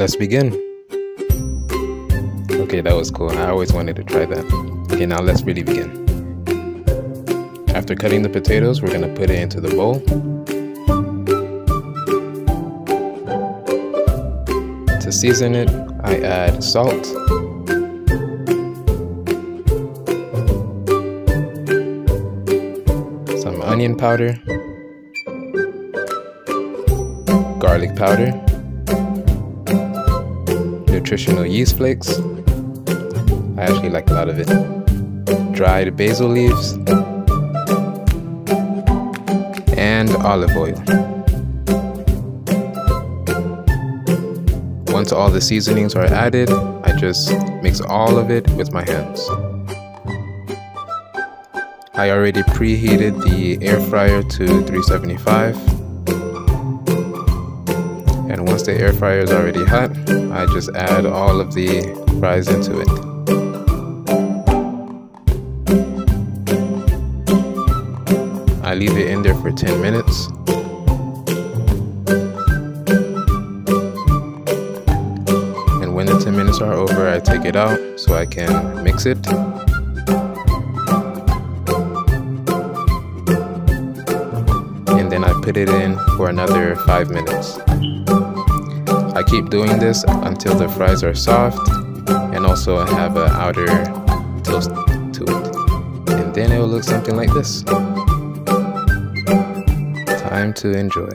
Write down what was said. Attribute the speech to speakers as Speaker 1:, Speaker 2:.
Speaker 1: Let's begin. Okay, that was cool. I always wanted to try that. Okay, now let's really begin. After cutting the potatoes, we're gonna put it into the bowl. To season it, I add salt, some onion powder, garlic powder, nutritional yeast flakes. I actually like a lot of it. Dried basil leaves, and olive oil. Once all the seasonings are added, I just mix all of it with my hands. I already preheated the air fryer to 375. Once the air fryer is already hot, I just add all of the fries into it. I leave it in there for 10 minutes. And when the 10 minutes are over, I take it out so I can mix it. And then I put it in for another 5 minutes. I keep doing this until the fries are soft and also I have an outer toast to it. And then it will look something like this. Time to enjoy.